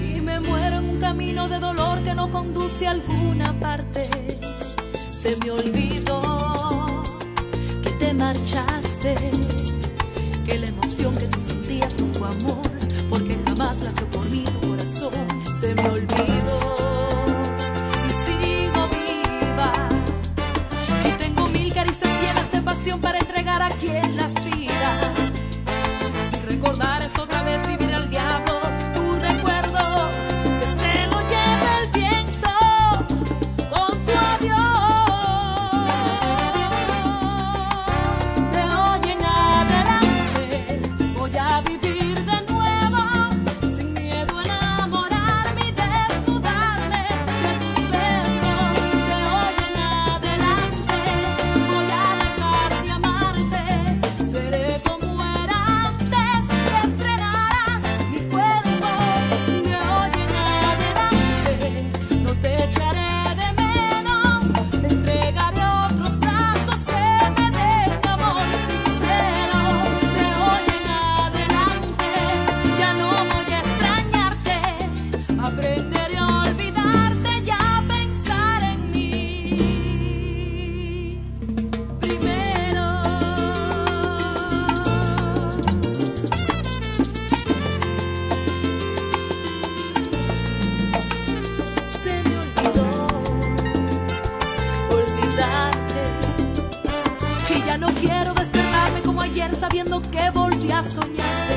y me muero en un camino de dolor que no conduce a alguna parte. Se me olvidó que te marchaste, que la emoción que tú sentías no amor, porque jamás la que por mí tu corazón. Se me olvidó. sou travesti. sabiendo que volví a soñar.